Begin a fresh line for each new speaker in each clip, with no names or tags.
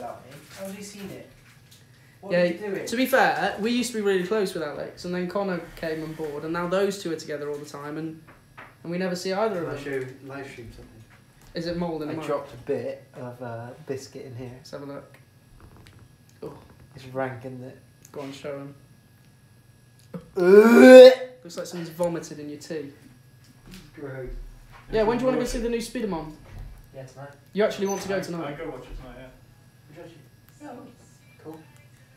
about him. How's he seen it? What
Yeah,
did it?
To be fair, we used to be really close with Alex, and then Connor came on board, and now those two are together all the time, and and we never see either
Can I
of
show
them.
you live stream something?
Is it mould in
I
the
dropped a bit of uh, biscuit in here.
Let's have a look.
Oh, It's rank, isn't it?
Go on, show him. Looks like someone's vomited in your tea.
Gross.
Yeah, when do you want to go see the new Spiderman?
Yeah, tonight.
You actually want to go
tonight? I
tonight?
go watch it tonight, yeah.
Would you actually- Cool.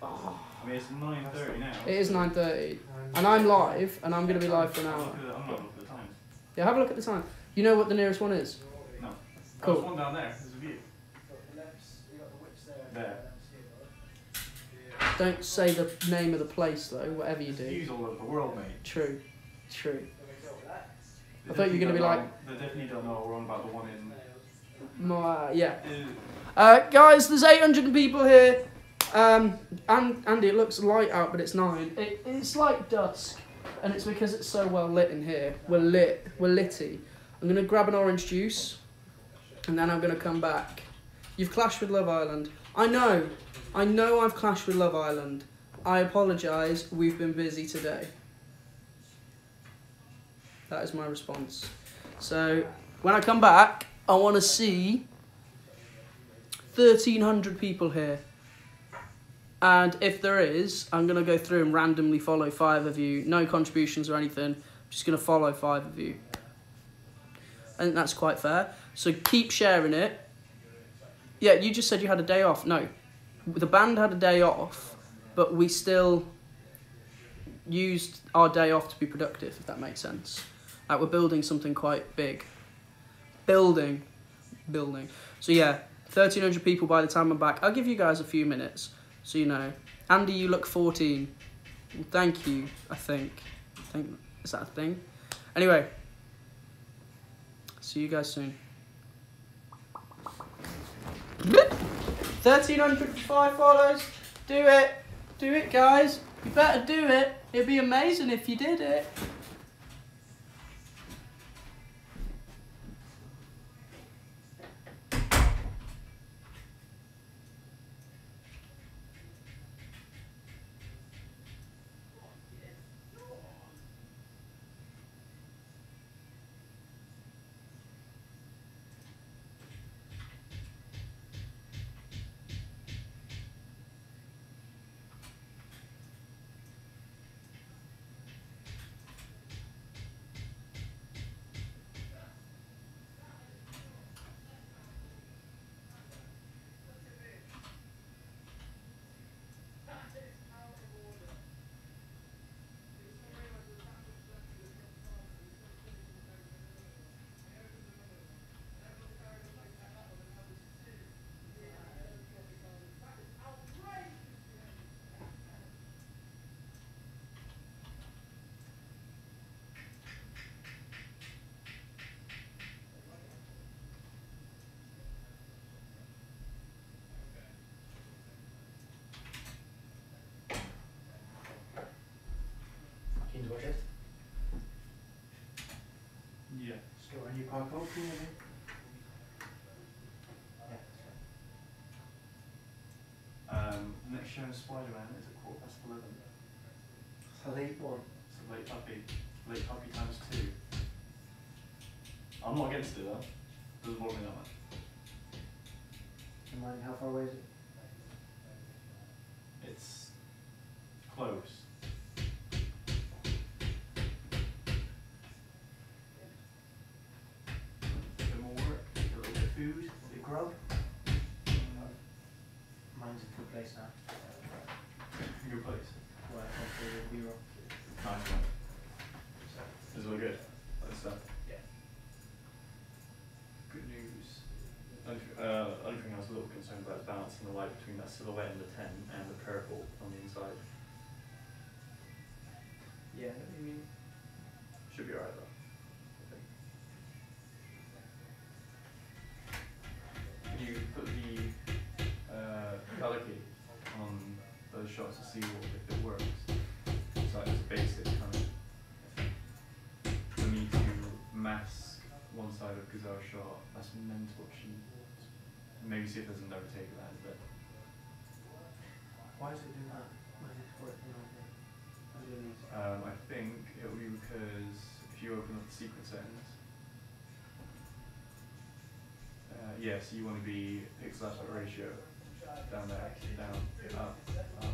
Oh,
I mean, it's 9.30 now.
it is 9.30, um, and I'm live, and I'm going to be live for an hour.
not looking at- I'm not looking at the times.
Yeah, have a look at the time. You know what the nearest one is?
No.
Cool.
Oh, there's one down there. There's a view. There.
Don't say the name of the place, though, whatever you do.
Views all over the world, mate.
True, true.
They
I thought you were gonna be like-
know- They definitely don't know we're on about the one in...
My, yeah.
Uh,
Uh, guys, there's 800 people here. Um, and Andy, it looks light out, but it's nine. It, it's like dusk, and it's because it's so well lit in here. We're lit. We're litty. I'm gonna grab an orange juice, and then I'm gonna come back. You've clashed with Love Island. I know. I know I've clashed with Love Island. I apologise. We've been busy today. That is my response. So when I come back, I want to see 1,300 people here. And if there is, I'm going to go through and randomly follow five of you. No contributions or anything. I'm just going to follow five of you. I think that's quite fair. So keep sharing it. Yeah, you just said you had a day off. No, the band had a day off, but we still used our day off to be productive, if that makes sense. Like we're building something quite big. Building. Building. So yeah, 1,300 people by the time I'm back. I'll give you guys a few minutes, so you know. Andy, you look 14. Well, thank you, I think. I think, is that a thing? Anyway, see you guys soon. 1,305 follows. Do it. Do it, guys. You better do it. It'd be amazing if you did it.
Keen to watch it?
yeah.
Just go around your park hole, cool, maybe? Yeah, that's
Um, next show in Spider-Man is at quarter past 11.
It's a late one.
It's a late puppy. Late puppy times two. I'm not against it though. Doesn't bother me that much.
Remind how far away is it?
See what, if it works? It's like just basic kind of for me to mask one side of Gazelle shot. That's mental cheap. Maybe see if there's another take of that a.
Why is it doing that? Why is it working on here?
Underneath.
Um, I think it will be because if you open up the secret settings, uh, yes, you want to be pixel aspect ratio down there, down, up, up,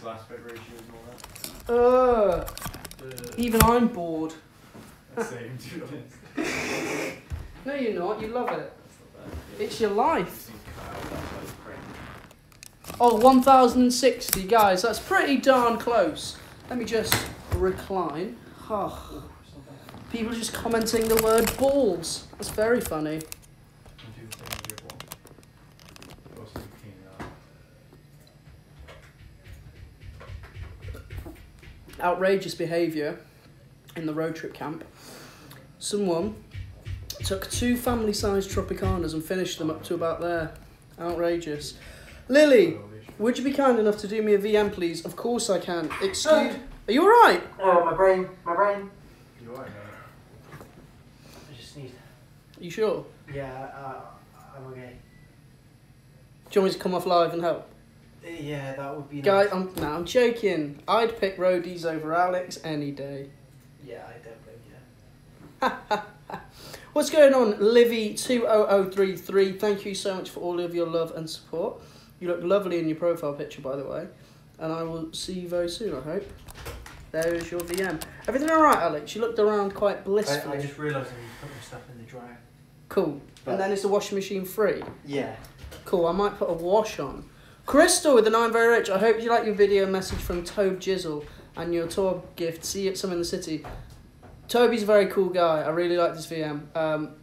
Pixel aspect ratios and all that.
even I'm bored.
Same, to be honest.
No, you're not. You love it.
That's not bad.
It's your life.
Seems cut out that side of the frame.
Oh, 1060, guys. That's pretty darn close. Let me just recline. Oh, people are just commenting the word balls. That's very funny.
And do the same with your one. Also clean it up.
Outrageous behaviour in the road trip camp. Someone took two family sized Tropicanas and finished them up to about there. Outrageous. Lily, would you be kind enough to do me a VM, please? Of course I can. Excuse. Are you alright?
Oh, my brain, my brain.
You are.
I just sneezed.
Are you sure?
Yeah, uh, I'm okay.
Do you want me to come off live and help?
Yeah, that would be
Guy,
nice.
I'm, no, I'm joking. I'd pick roadies over Alex any day.
Yeah, I don't blame you.
What's going on, Livy20033? Thank you so much for all of your love and support. You look lovely in your profile picture, by the way. And I will see you very soon, I hope. There is your VM. Everything alright, Alex? You looked around quite
I,
blissfully.
I just realised I need to put my stuff in the dryer.
Cool.
But-
and then is the washing machine free?
Yeah.
Cool, I might put a wash on. Crystal with the nine very rich. I hope you like your video message from Tobe Jizzle and your tour gift. See you at some in the city. Toby's a very cool guy. I really like this VM. Um,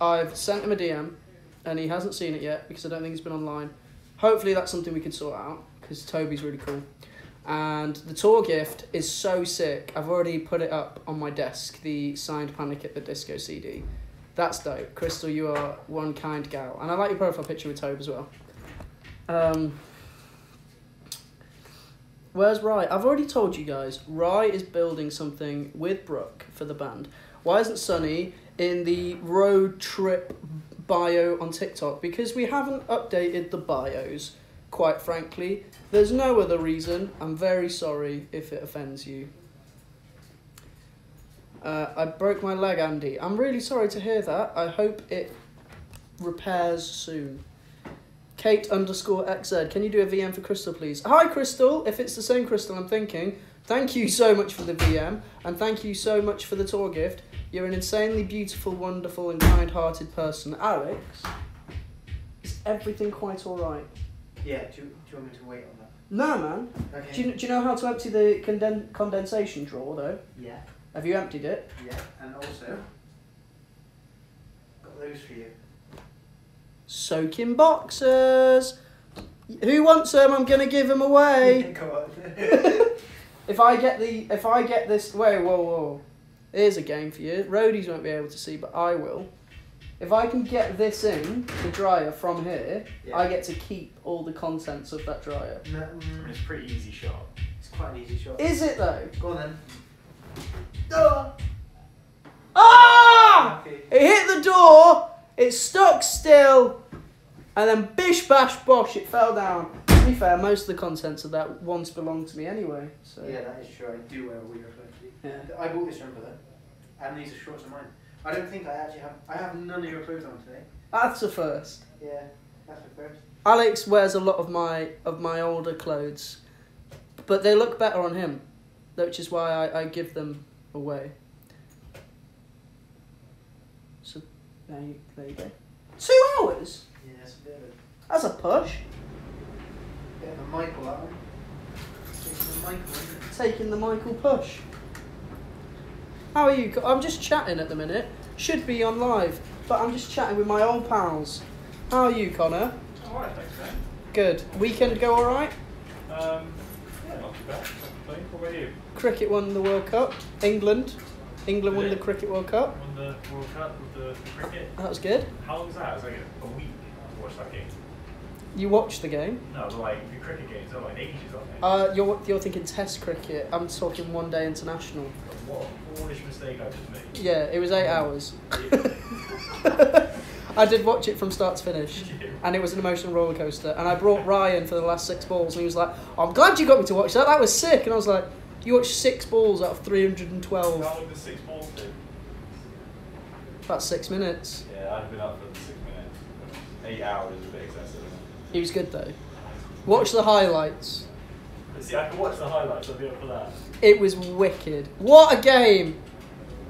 I've sent him a DM and he hasn't seen it yet because I don't think it's been online. Hopefully that's something we can sort out because Toby's really cool. And the tour gift is so sick. I've already put it up on my desk. The signed Panic at the Disco CD. That's dope. Crystal, you are one kind gal. And I like your profile picture with Tobe as well. Um, where's Rye? I've already told you guys, Rye is building something with Brooke for the band. Why isn't Sunny in the road trip bio on TikTok? Because we haven't updated the bios, quite frankly. There's no other reason. I'm very sorry if it offends you. Uh, I broke my leg, Andy. I'm really sorry to hear that. I hope it repairs soon. Kate underscore XZ, can you do a VM for Crystal, please? Hi, Crystal. If it's the same Crystal I'm thinking, thank you so much for the VM and thank you so much for the tour gift. You're an insanely beautiful, wonderful, and kind hearted person. Alex, is everything quite alright?
Yeah, do, you- do you want me to wait on that?
No, man.
Okay.
Do you, do you know how to empty the conden- condensation drawer, though?
Yeah,
Have you emptied it?
yeah. And also, got those for you.
Soaking boxers. Who wants them? I'm gonna give them away. If I get the, if I get this, whoa, whoa, whoa. Here's a game for you. Roadies won't be able to see, but I will. If I can get this in the dryer from here,
Yeah.
I get to keep all the contents of that dryer.
No,
I mean,
mm,
it's a pretty easy shot.
it's quite an easy shot.
Is it though?
Go on then.
Ah!
Okay.
It hit the door. It stuck still, and then bish bash bosh, it fell down. To be fair, most of the contents of that once belonged to me anyway. So
Yeah, that is true. I do wear a weird clothes.
Yeah.
I bought this jumper though, and these are shorts of mine. I don't think I actually have. I have none of your clothes on today.
that's a first.
Yeah, that's the first.
Alex wears a lot of my of my older clothes, but they look better on him, which is why I, I give them away. So there you, there you go. Two hours.
Yeah, it's a bit of a,
That's a push.
bit of a Michael that one. It's a Michael. Isn't it?
Taking the Michael push. How are you? I'm just chatting at the minute. Should be on live, but I'm just chatting with my old pals. How are you, Connor?
Alright, thanks, man.
Good. Weekend go all right?
Um, yeah, not too bad. Not. What about you?
Cricket won the World Cup. England. England won the? Cricket World Cup.
Won the World Cup with the, the cricket.
That was good.
How long was that? It was like a, a week to watch that game.
You watched the game.
No, but like the cricket games are like ages, aren't they?
Uh, you're you're thinking Test cricket. I'm talking one day international.
what a foolish mistake I just made.
Yeah, it was eight hours. I did watch it from start to finish, and it was an emotional roller coaster. And I brought Ryan for the last six balls, and he was like, "I'm glad you got me to watch that. That was sick." And I was like, "You watched six balls out of 312.
How long the six balls do?
About six minutes."
Yeah, I'd have been up for the six minutes. Eight hours is a bit excessive.
He was good though. Watch the highlights.
See, I can watch the highlights. I'll be up for that.
It was wicked. What a game!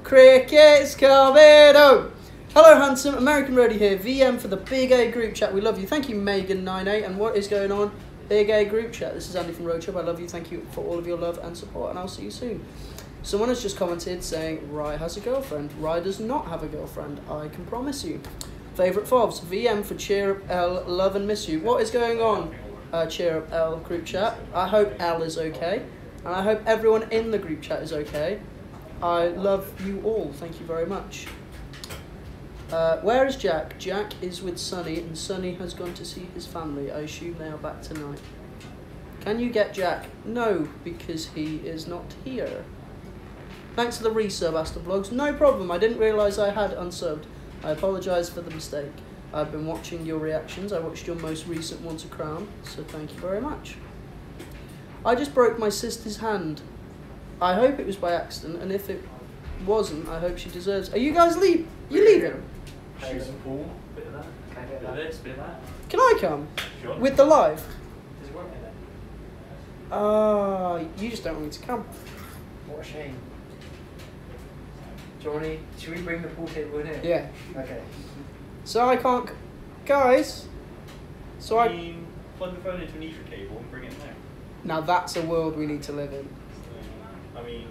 Cricket's coming home. Hello, handsome American Roadie here. VM for the Big A group chat. We love you. Thank you, Megan98. And what is going on? Big A group chat. This is Andy from Road Trip. I love you. Thank you for all of your love and support, and I'll see you soon. Someone has just commented saying Rye has a girlfriend. Rye does not have a girlfriend. I can promise you. Favorite fobs. VM for Cheer Up L. Love and Miss You. What is going on? Uh, Cheer Up L group chat. I hope L is okay, and I hope everyone in the group chat is okay. I love you all. Thank you very much. Uh, where is Jack? Jack is with Sunny, and Sunny has gone to see his family. I assume they are back tonight. Can you get Jack? No, because he is not here. Thanks for the resub, Astor Vlogs. No problem. I didn't realise I had unsubbed. I apologise for the mistake. I've been watching your reactions. I watched your most recent one to Crown, so thank you very much. I just broke my sister's hand. I hope it was by accident, and if it wasn't, I hope she deserves. Are you guys leave? You leaving?
Shoot some pool. Bit of that.
Can I
Bit of this. Bit of that.
Can I come
Sure.
with the live?
Does it work in there?
Ah, you just don't want me to come.
What a shame. Do you want me, should we bring the pool table in here?
Yeah.
Okay.
So I can't, c- guys. So
I
I
mean, plug the phone into an Ether cable and bring it in there.
now that's a world we need to live in.
I mean,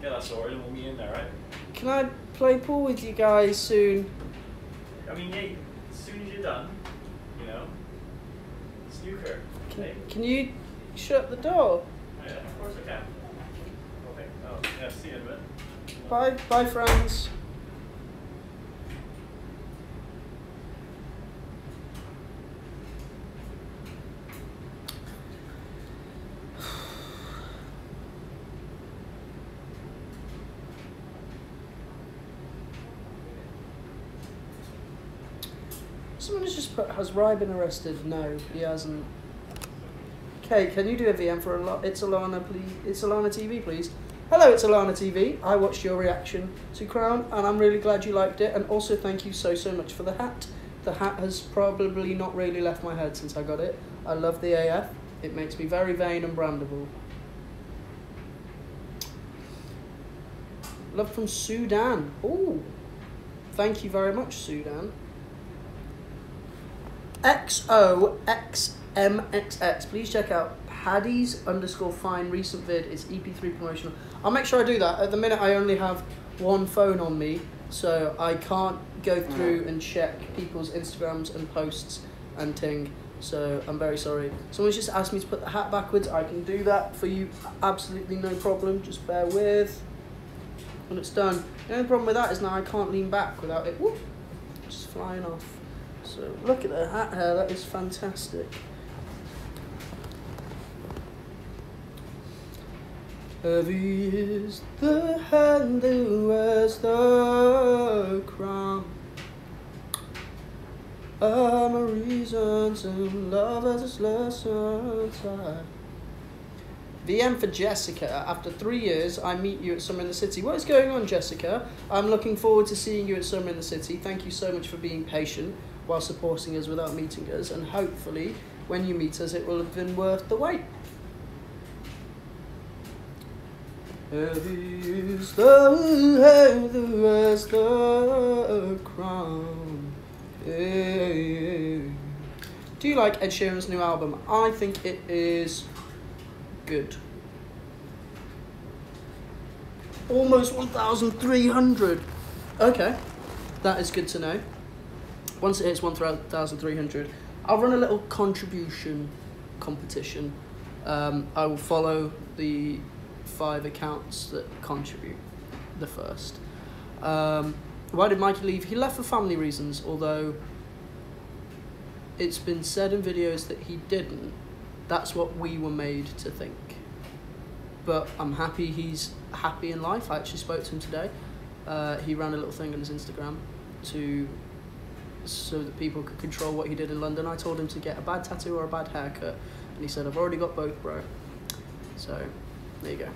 get that sorted and we'll meet in there, right?
Can I play pool with you guys soon?
I mean, yeah, as soon as you're done, you know, snooker.
Can,
Hey?
can you shut the door?
Oh, yeah, of course I can. Okay. Oh, yeah, see you in a bit.
Bye, bye, friends. Someone has Rye been arrested? No, he hasn't. Okay, can you do a VM for Al- It's Alana, please? It's Alana TV, please. Hello, it's Alana TV. I watched your reaction to Crown, and I'm really glad you liked it. And also, thank you so so much for the hat. The hat has probably not really left my head since I got it. I love the AF. It makes me very vain and brandable. Love from Sudan. Ooh, thank you very much, Sudan. XOXMXX. Please check out Paddy's underscore fine recent vid. It's EP3 promotional. I'll make sure I do that. At the minute, I only have one phone on me, so I can't go mm. through and check people's Instagrams and posts and ting. So I'm very sorry. Someone's just asked me to put the hat backwards. I can do that for you. Absolutely no problem. Just bear with. When it's done. The only problem with that is now I can't lean back without it whoop, just flying off. So look at the hat hair, that is fantastic. Heavy is the hand that wears the crown. I'm a reason to love as its lesser side. VM for Jessica. After three years, I meet you at Summer in the City. What is going on, Jessica? I'm looking forward to seeing you at Summer in the City. Thank you so much for being patient while supporting us without meeting us, and hopefully, when you meet us, it will have been worth the wait. Heavy is the the crown. Do you like Ed Sheeran's new album? I think it is good. Almost 1,300. Okay, that is good to know. Once it hits 1,300, I'll run a little contribution competition Um, I will follow the five accounts that contribute the first. Um, why did Mikey leave? He left for family reasons, although it's been said in videos that he didn't. That's what we were made to think. But I'm happy he's happy in life. I actually spoke to him today. Uh, he ran a little thing on his Instagram to so that people could control what he did in London. I told him to get a bad tattoo or a bad haircut, and he said, "I've already got both, bro." So, there you go.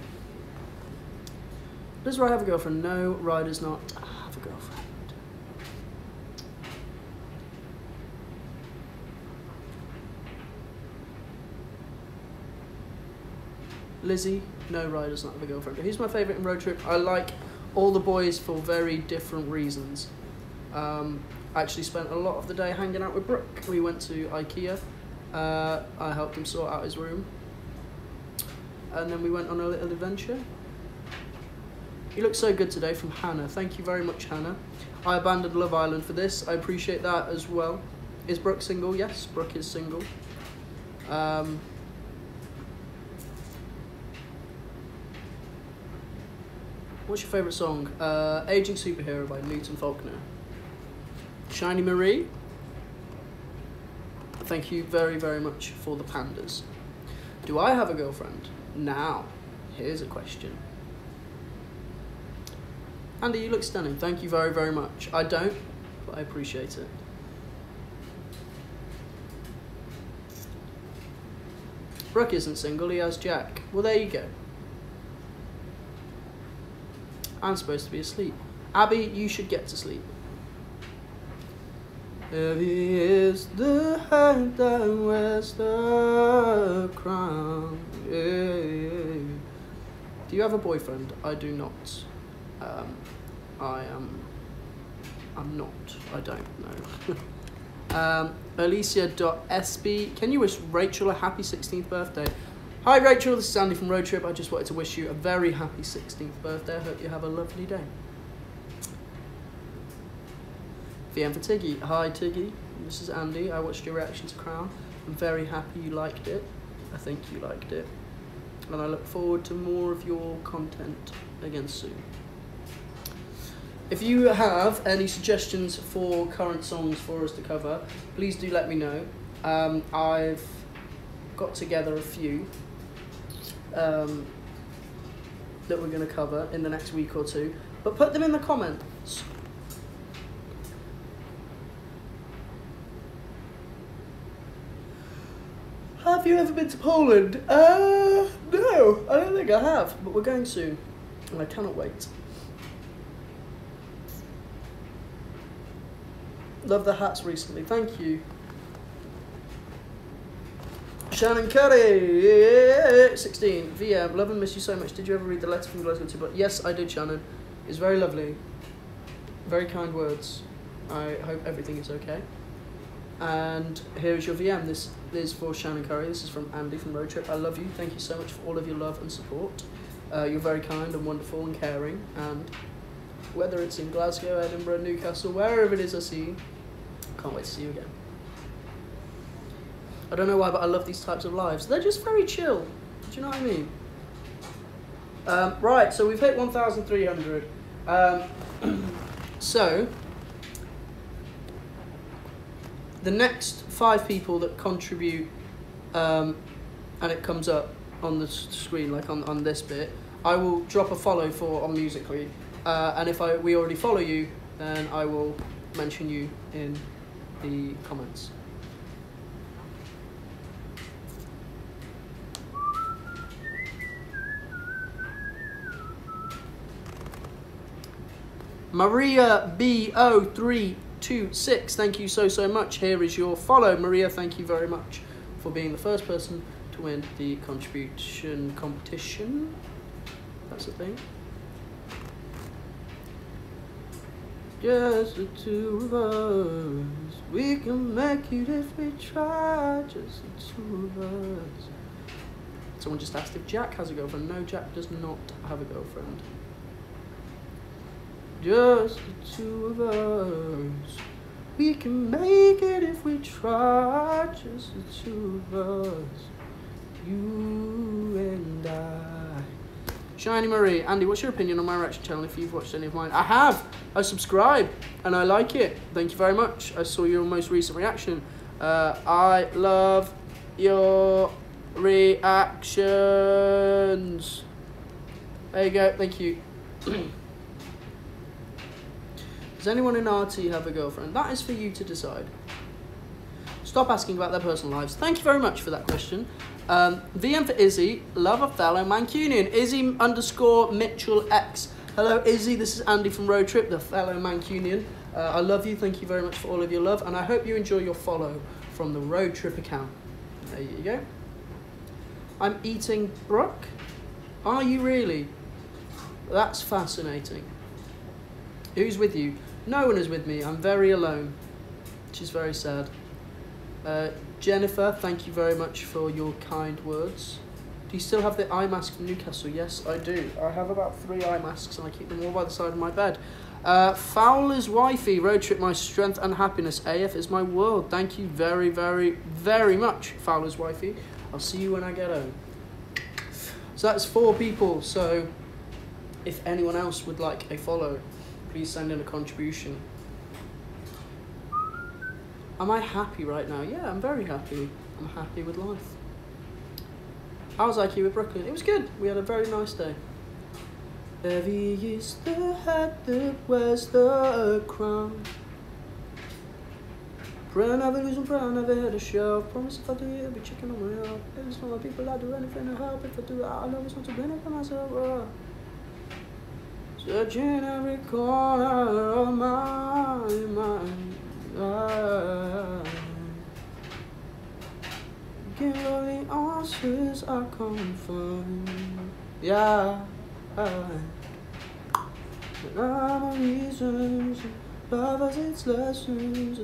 Does Rye have a girlfriend? No, Rye does not have a girlfriend. Lizzie, no, Rye does not have a girlfriend. But Who's my favourite in road trip? I like all the boys for very different reasons. Um, actually spent a lot of the day hanging out with Brooke. We went to IKEA. Uh, I helped him sort out his room. And then we went on a little adventure. You look so good today from Hannah. Thank you very much, Hannah. I abandoned Love Island for this. I appreciate that as well. Is Brooke single? Yes, Brooke is single. Um, what's your favourite song? Uh, Aging Superhero by Newton Faulkner. Shiny Marie. Thank you very, very much for the pandas. Do I have a girlfriend? Now, here's a question. Andy, you look stunning. Thank you very, very much. I don't, but I appreciate it. Brooke isn't single, he has Jack. Well, there you go. I'm supposed to be asleep. Abby, you should get to sleep. Heavy is the that wears the crown. Yeah, yeah. Do you have a boyfriend? I do not. Um, I am. I'm not. I don't know. um, Alicia.sb. Can you wish Rachel a happy 16th birthday? Hi Rachel, this is Andy from Road Trip. I just wanted to wish you a very happy 16th birthday. I hope you have a lovely day. VM for Tiggy. Hi Tiggy, this is Andy. I watched your reaction to Crown. I'm very happy you liked it. I think you liked it. And I look forward to more of your content again soon. If you have any suggestions for current songs for us to cover, please do let me know. Um, I've got together a few um, that we're going to cover in the next week or two, but put them in the comments. Have you ever been to Poland? Uh, no, I don't think I have, but we're going soon, and I cannot wait. Love the hats recently. Thank you. Shannon Curry, 16. VM, love and miss you so much. Did you ever read the letter from Glasgow to But Yes, I did, Shannon. It's very lovely. Very kind words. I hope everything is okay. And here is your VM. This is for Shannon Curry. This is from Andy from Road Trip. I love you. Thank you so much for all of your love and support. Uh, you're very kind and wonderful and caring. And whether it's in Glasgow, Edinburgh, Newcastle, wherever it is I see you, can't wait to see you again. I don't know why, but I love these types of lives. They're just very chill. Do you know what I mean? Um, right, so we've hit 1,300. Um, so, the next five people that contribute, um, and it comes up on the screen, like on, on this bit, I will drop a follow for on Musical.ly. Uh, and if I we already follow you, then I will mention you in the comments. Maria B0326, thank you so, so much. Here is your follow. Maria, thank you very much for being the first person to win the contribution competition. That's the thing. Just the two of us. We can make it if we try. Just the two of us. Someone just asked if Jack has a girlfriend. No, Jack does not have a girlfriend. Just the two of us. We can make it if we try. Just the two of us. You and I. Shiny Marie, Andy, what's your opinion on my reaction channel if you've watched any of mine? I have. I subscribe and I like it. Thank you very much. I saw your most recent reaction. Uh, I love your reactions. There you go. Thank you. Does anyone in RT have a girlfriend? That is for you to decide. Stop asking about their personal lives. Thank you very much for that question. Um, VM for Izzy, love a fellow Mancunian. Izzy underscore Mitchell X. Hello, Izzy. This is Andy from Road Trip, the fellow Mancunian. Uh, I love you. Thank you very much for all of your love, and I hope you enjoy your follow from the Road Trip account. There you go. I'm eating Brook. Are you really? That's fascinating. Who's with you? No one is with me. I'm very alone, which is very sad. Uh, Jennifer, thank you very much for your kind words. Do you still have the eye mask from Newcastle? Yes, I do. I have about three eye masks and I keep them all by the side of my bed. Uh, Fowler's wifey, road trip, my strength and happiness. AF is my world. Thank you very, very, very much, Fowler's wifey. I'll see you when I get home. So that's four people. So if anyone else would like a follow, please send in a contribution. Am I happy right now? Yeah, I'm very happy. I'm happy with life. How was IQ with Brooklyn? It was good. We had a very nice day. Heavy is the hat that wears the crown. Pray never lose and pray I never had a show. Promise if I do it, I'll be checking on my own. It's for my people, I'll do anything to help. If I do I know it's not to for myself. Searching every corner of my mind. I give all the answers I can't find. Yeah. But I'm a reasons. Love has its lessons.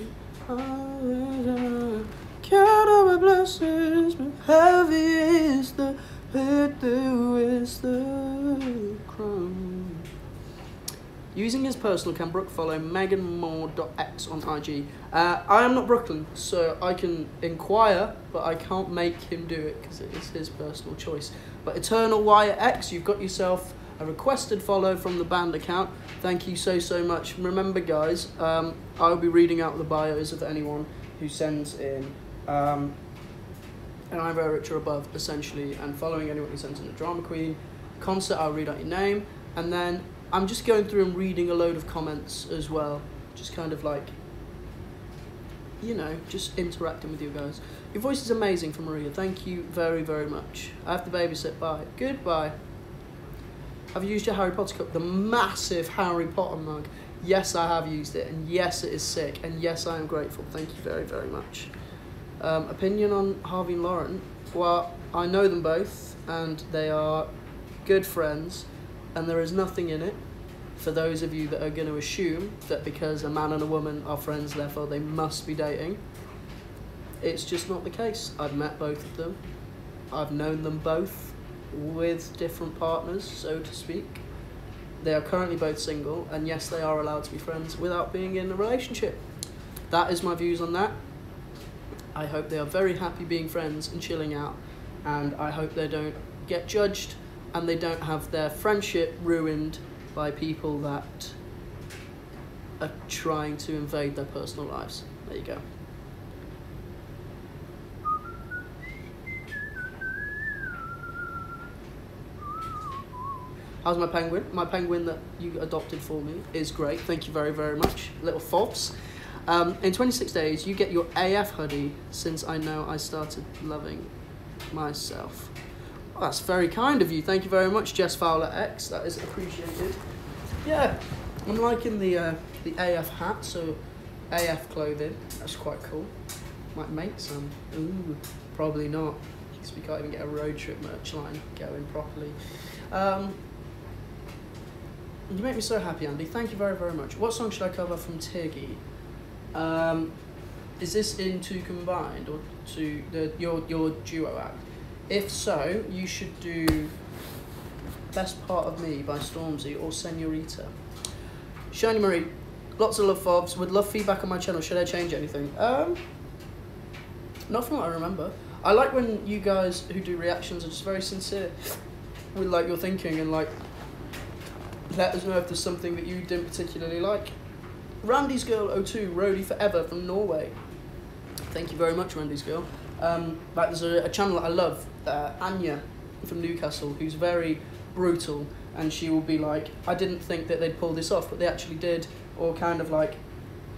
And count all my blessings, but heavy is the hit is the crown. Using his personal account, Brooke follow meganmore.x on IG. Uh, I am not Brooklyn, so I can inquire, but I can't make him do it because it is his personal choice. But Eternal Wire X, you've got yourself a requested follow from the band account. Thank you so, so much. Remember, guys, um, I'll be reading out the bios of anyone who sends in. Um, I'm very rich or above, essentially, and following anyone who sends in a drama queen. Concert, I'll read out your name, and then I'm just going through and reading a load of comments as well. Just kind of like, you know, just interacting with you guys. Your voice is amazing for Maria. Thank you very, very much. I have to babysit. Bye. Goodbye. Have you used your Harry Potter cup? The massive Harry Potter mug. Yes, I have used it, and yes, it is sick, and yes, I am grateful. Thank you very, very much. Um, opinion on Harvey and Lauren? Well, I know them both, and they are good friends and there is nothing in it for those of you that are going to assume that because a man and a woman are friends, therefore they must be dating. It's just not the case. I've met both of them. I've known them both with different partners, so to speak. They are currently both single, and yes, they are allowed to be friends without being in a relationship. That is my views on that. I hope they are very happy being friends and chilling out, and I hope they don't get judged and they don't have their friendship ruined by people that are trying to invade their personal lives. There you go. How's my penguin? My penguin that you adopted for me is great. Thank you very, very much. Little Fobs. Um, in 26 days, you get your AF hoodie since I know I started loving myself. That's very kind of you. Thank you very much, Jess Fowler X. That is appreciated. Yeah, I'm liking the uh, the AF hat, so AF clothing. That's quite cool. Might make some. Ooh, probably not, because we can't even get a road trip merch line going properly. Um, you make me so happy, Andy. Thank you very, very much. What song should I cover from Tiggy? Um, is this in two combined or to the your your duo act? If so, you should do Best Part of Me by Stormzy or Senorita. Shiny Marie, lots of love fobs. Would love feedback on my channel. Should I change anything? Um, not from what I remember. I like when you guys who do reactions are just very sincere with like your thinking and like let us know if there's something that you didn't particularly like. Randy's Girl 02, Roadie Forever from Norway. Thank you very much, Randy's Girl. Um, like there's a, a channel that I love, uh, Anya from Newcastle, who's very brutal, and she will be like, I didn't think that they'd pull this off, but they actually did, or kind of like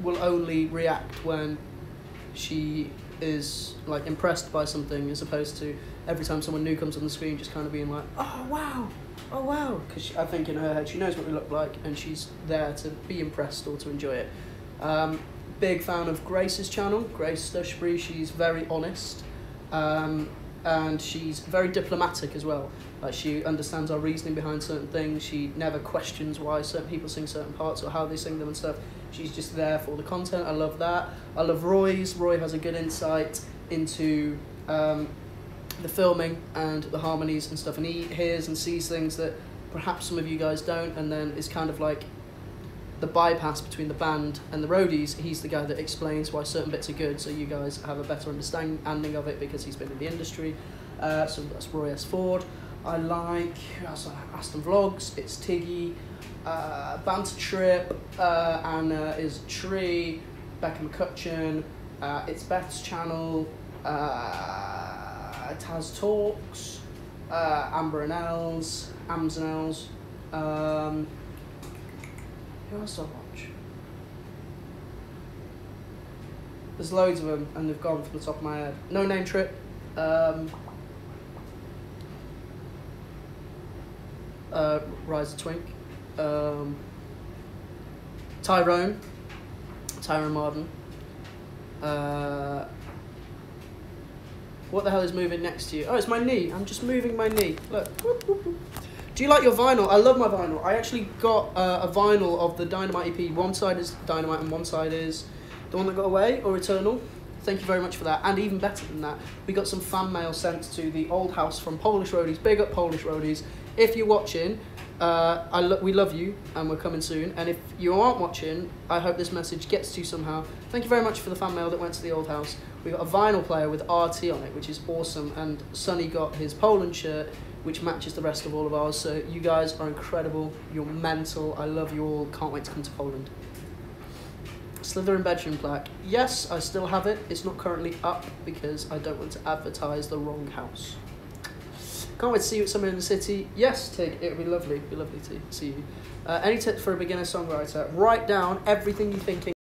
will only react when she is like impressed by something as opposed to every time someone new comes on the screen just kind of being like oh wow oh wow because i think in her head she knows what we look like and she's there to be impressed or to enjoy it. Um, big fan of grace's channel grace dushbury she's very honest. Um, and she's very diplomatic as well like she understands our reasoning behind certain things she never questions why certain people sing certain parts or how they sing them and stuff She's just there for the content. I love that. I love Roy's. Roy has a good insight into um, the filming and the harmonies and stuff, and he hears and sees things that perhaps some of you guys don't, and then is kind of like the bypass between the band and the roadies. He's the guy that explains why certain bits are good, so you guys have a better understanding of it because he's been in the industry. Uh, so that's Roy S. Ford. I like Aston Vlogs. It's Tiggy uh, Banter Trip, uh, Anna is Tree, Becca McCutcheon, uh, It's Beth's channel, uh, Taz Talks, uh, Amber and Els, Ams and Els. Um, I watch? There's loads of them, and they've gone from the top of my head. No Name Trip. Um, uh, Rise of Twink um, Tyrone, Tyrone Marden. Uh, what the hell is moving next to you? Oh, it's my knee. I'm just moving my knee. Look. Do you like your vinyl? I love my vinyl. I actually got uh, a vinyl of the Dynamite EP. One side is Dynamite and one side is the one that got away or Eternal. Thank you very much for that. And even better than that, we got some fan mail sent to the old house from Polish Roadies. Big up Polish Roadies. If you're watching, uh, I lo- we love you and we're coming soon. And if you aren't watching, I hope this message gets to you somehow. Thank you very much for the fan mail that went to the old house. We got a vinyl player with RT on it, which is awesome. And Sonny got his Poland shirt, which matches the rest of all of ours. So you guys are incredible. You're mental. I love you all. Can't wait to come to Poland. Slytherin bedroom plaque. Yes, I still have it. It's not currently up because I don't want to advertise the wrong house. Can't wait to see you at somewhere in the city. Yes, Tig, it would be lovely. It'd be lovely to see you. Uh, any tips for a beginner songwriter? Write down everything you think